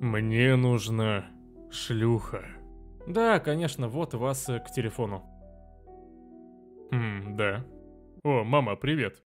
Мне нужна шлюха. Да, конечно, вот вас э, к телефону. Хм, да. О, мама, привет.